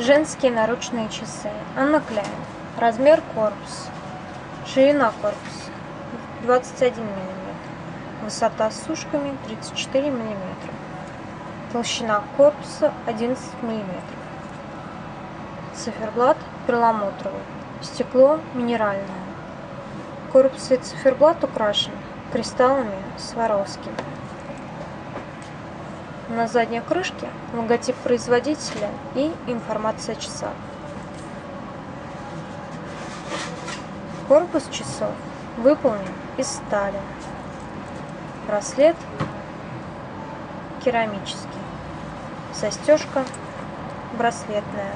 Женские наручные часы. Анна Кляйн. Размер корпус. Ширина корпуса 21 мм. Высота с ушками 34 мм. Толщина корпуса 11 мм. Циферблат перламутровый. Стекло минеральное. Корпус и циферблат украшен кристаллами Сваровски. На задней крышке логотип производителя и информация о часах. Корпус часов выполнен из стали. Браслет керамический. Застежка браслетная.